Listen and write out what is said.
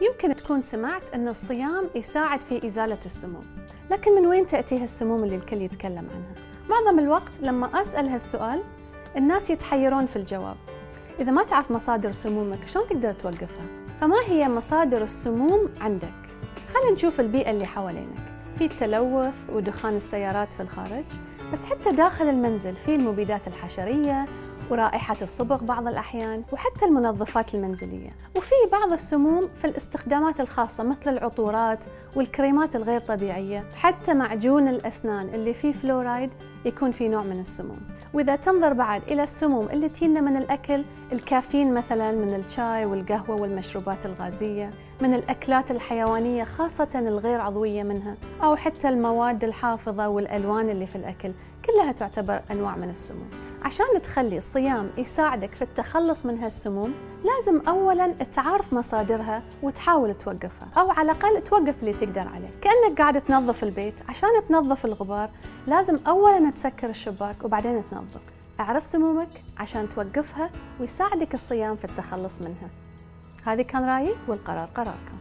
يمكن تكون سمعت أن الصيام يساعد في إزالة السموم لكن من وين تأتي هالسموم اللي الكل يتكلم عنها؟ معظم الوقت لما أسأل هالسؤال الناس يتحيرون في الجواب إذا ما تعرف مصادر سمومك شلون تقدر توقفها؟ فما هي مصادر السموم عندك؟ خلينا نشوف البيئة اللي حوالينك في التلوث ودخان السيارات في الخارج بس حتى داخل المنزل في المبيدات الحشرية ورائحة الصبغ بعض الأحيان وحتى المنظفات المنزلية. وفي بعض السموم في الاستخدامات الخاصة مثل العطورات والكريمات الغير طبيعية. حتى معجون الأسنان اللي فيه فلورايد يكون فيه نوع من السموم. وإذا تنظر بعد إلى السموم اللي تينا من الأكل الكافيين مثلا من الشاي والقهوة والمشروبات الغازية من الأكلات الحيوانية خاصة الغير عضوية منها أو حتى المواد الحافظة والألوان اللي في الأكل كلها تعتبر أنواع من السموم. عشان تخلي الصيام يساعدك في التخلص من هالسموم لازم أولا تعرف مصادرها وتحاول توقفها أو على الأقل توقف اللي تقدر عليه. كأنك قاعد تنظف البيت عشان تنظف الغبار لازم أولا تسكر الشباك وبعدين تنظف. اعرف سمومك عشان توقفها ويساعدك الصيام في التخلص منها. هذه كان رأيي والقرار قراركم.